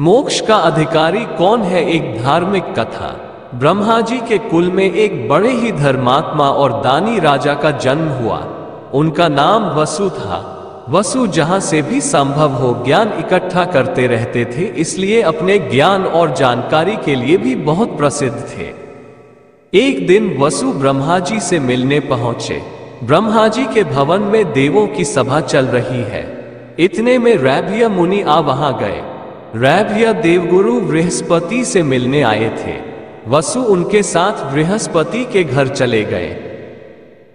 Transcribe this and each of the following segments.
मोक्ष का अधिकारी कौन है एक धार्मिक कथा? ब्रह्मा जी के कुल में एक बड़े ही धर्मात्मा और दानी राजा का जन्म हुआ। उनका नाम वसु था। वसु जहाँ से भी संभव हो ज्ञान इकट्ठा करते रहते थे, इसलिए अपने ज्ञान और जानकारी के लिए भी बहुत प्रसिद्ध थे। एक दिन वसु ब्रह्मा जी से मिलने पहुँचे। ब्रह्मा जी के भवन में देवों की सभा चल रही है। इतने में रैबिया मुनि आ वहाँ गए। रैभ्य देवगुरु बृहस्पति से मिलने आए थे। वसु उनके साथ बृहस्पति के घर चले गए।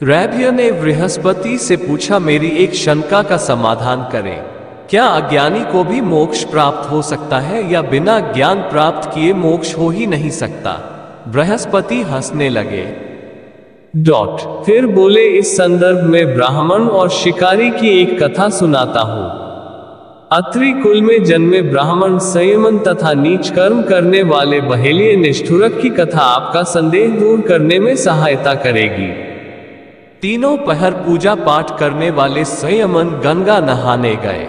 रैभ्य ने बृहस्पति से पूछा, मेरी एक शंका का समाधान करें। क्या अज्ञानी को भी मोक्ष प्राप्त हो सकता है या बिना ज्ञान प्राप्त किए मोक्ष हो ही नहीं सकता? बृहस्पति हंसने लगे। डॉट, फिर बोले, इस संदर्भ में ब्राह्मण और शिकारी की एक कथा सुनाता हूँ। अत्रि कुल में जन्मे ब्राह्मण संयमन तथा नीच कर्म करने वाले बहेलिय निष्ठुरक की कथा आपका संदेह दूर करने में सहायता करेगी। तीनों पहर पूजा पाठ करने वाले संयमन गंगा नहाने गए।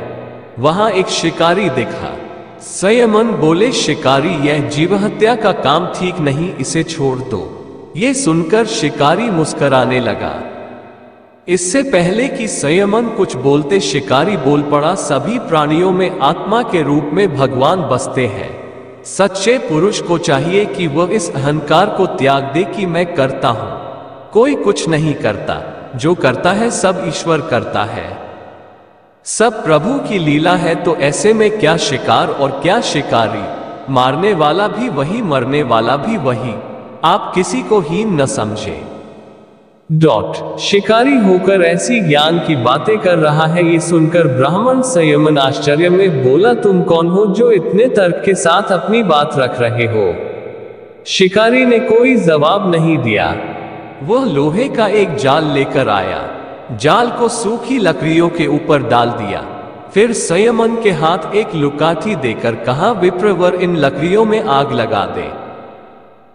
वहाँ एक शिकारी दिखा। संयमन बोले, शिकारी, यह जीव हत्या का काम ठीक नहीं, इसे छोड़ दो। ये सुनकर शिकारी मुस्कराने लगा। इससे पहले कि संयमन कुछ बोलते शिकारी बोल पड़ा, सभी प्राणियों में आत्मा के रूप में भगवान बसते हैं। सच्चे पुरुष को चाहिए कि वह इस अहंकार को त्याग दे कि मैं करता हूँ। कोई कुछ नहीं करता। जो करता है, सब ईश्वर करता है। सब प्रभु की लीला है तो ऐसे में क्या शिकार और क्या शिकारी? मारने वाला भी वही, मरने वाला भी वही। आप किसी को हीन न समझे। डॉट शिकारी होकर ऐसी ज्ञान की बातें कर रहा है, ये सुनकर ब्राह्मण संयमन आश्चर्य में बोला, तुम कौन हो जो इतने तर्क के साथ अपनी बात रख रहे हो? शिकारी ने कोई जवाब नहीं दिया। वह लोहे का एक जाल लेकर आया। जाल को सूखी लकड़ियों के ऊपर डाल दिया। फिर संयमन के हाथ एक लुकाठी देकर कहा विप्रवर इन लकड़ियों में आग लगा दे।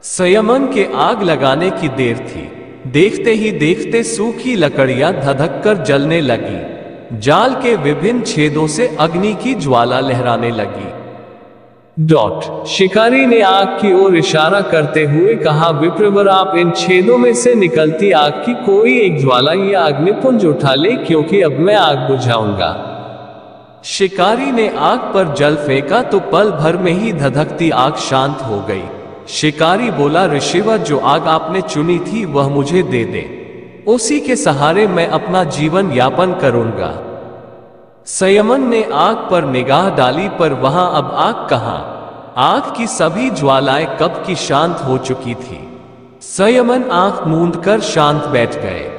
संयमन के आग लगाने की देर थी। देखते ही देखते सूखी लकड़ियाँ धधक कर जलने लगी। जाल के विभिन्न छेदों से अग्नि की ज्वाला लहराने लगी। डॉट, शिकारी ने आग की ओर इशारा करते हुए कहा, विप्रवर, आप इन छेदों में से निकलती आग की कोई एक ज्वाला या अग्निपुंज उठा ले, क्योंकि अब मैं आग बुझाऊँगा। शिकारी ने आग पर जल फेंका तो पल भर में ही धधकती आग शांत हो गई। शिकारी बोला ऋषिवर जो आग आपने चुनी थी, वह मुझे दे दे। उसी के सहारे मैं अपना जीवन यापन करूँगा। संयमन ने आग पर निगाह डाली, पर वहाँ अब आग कहा? आग की सभी ज्वालाएँ कब की शांत हो चुकी थी। संयमन आँख मूंद कर शांत बैठ गए।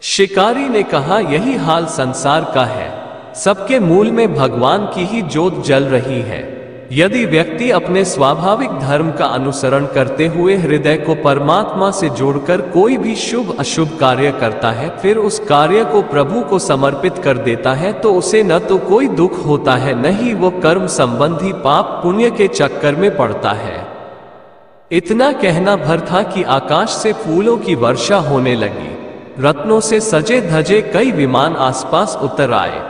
शिकारी ने कहा, यही हाल संसार का है। सबके मूल में भगवान की ही जोत जल रही है। यदि व्यक्ति अपने स्वाभाविक धर्म का अनुसरण करते हुए हृदय को परमात्मा से जोड़कर कोई भी शुभ, अशुभ कार्य करता है, फिर उस कार्य को प्रभु को समर्पित कर देता है तो उसे न तो कोई दुख होता है, न ही वो कर्म संबंधी पाप पुण्य के चक्कर में पड़ता है। इतना कहना भर था कि आकाश से फूलों की वर्षा होने लगी। रत्नों से सजे धजे कई विमान आसपास उतर आए।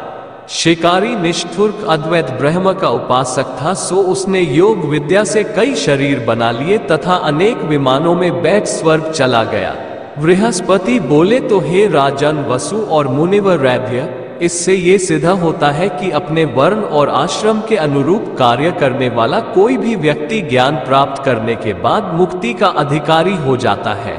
शिकारी निष्ठुर अद्वैत ब्रह्म का उपासक था, सो उसने योग विद्या से कई शरीर बना लिए तथा अनेक विमानों में बैठ स्वर्ग चला गया। बृहस्पति बोले तो हे राजन, वसु और मुनिवर रैभ्य इससे ये सिद्ध होता है कि अपने वर्ण और आश्रम के अनुरूप कार्य करने वाला कोई भी व्यक्ति ज्ञान प्राप्त करने के बाद मुक्ति का अधिकारी हो जाता है।